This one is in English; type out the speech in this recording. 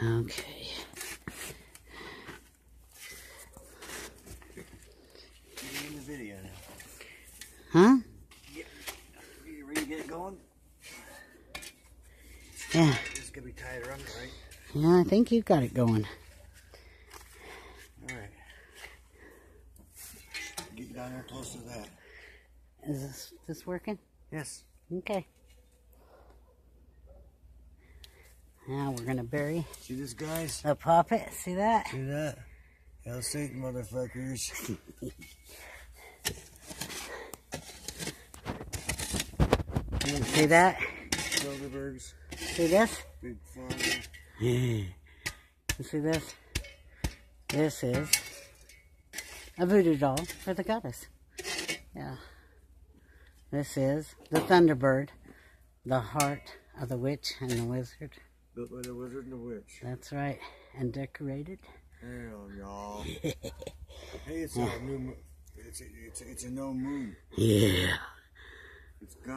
Okay. In the video now. Huh? You ready to get it going? Yeah. This gonna be tied around, right? Yeah, I think you got it going. Alright. Get down there close to that. Is this, this working? Yes. Okay. Now we're gonna bury See this, guys? the poppet. See that? See that? Hell Satan, motherfuckers. See that? Bilderbergs. See this? Big Pharma. You see this? This is a voodoo doll for the goddess. Yeah. This is the Thunderbird, the heart of the witch and the wizard. Built by the wizard and the witch. That's right. And decorated. Hell, y'all. hey, it's a new moon. It's a, it's a, it's a no moon. Yeah. It's gone.